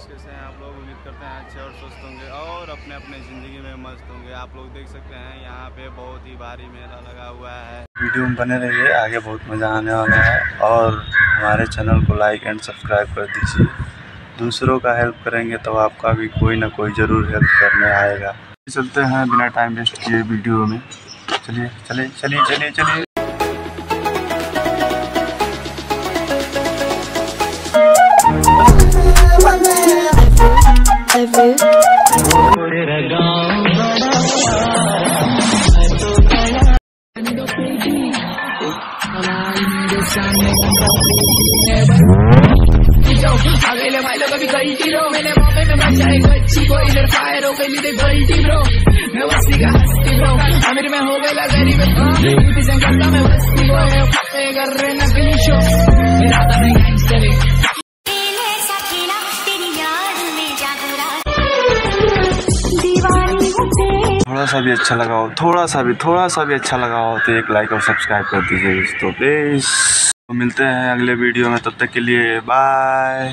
Guys कैसे हैं आप लोग उम्मीद करते हैं अच्छे और स्वस्थ होंगे और अपने अपने ज़िंदगी में मस्त होंगे। आप लोग देख सकते हैं यहाँ पे बहुत ही भारी मेला लगा हुआ है। वीडियो में बने रहिए, आगे बहुत मज़ा आने वाला है। और हमारे चैनल को लाइक एंड सब्सक्राइब कर दीजिए। दूसरों का हेल्प करेंगे तो आपका भी कोई ना कोई ज़रूर हेल्प करने आएगा। चलते हैं बिना टाइम वेस्ट किए वीडियो में। चलिए चलिए चलिए चलिए चलिए। अगले भाई लोग अभी गलती ब्रो मैंने मौके में बचा एक बच्ची को इधर फायर हो गई थी गलती ब्रो मैं बस्ती का हस्ती ब्रो अमीर में हो गया गरीब ब्यूटी से करता मैं बस्ती को है पते कर रहे नकली शो सा भी अच्छा लगा हो, थोड़ा सा भी, थोड़ा सा भी अच्छा लगा हो तो एक लाइक और सब्सक्राइब कर दीजिए दोस्तों प्लीज़ तो मिलते हैं अगले वीडियो में, तब तक के लिए बाय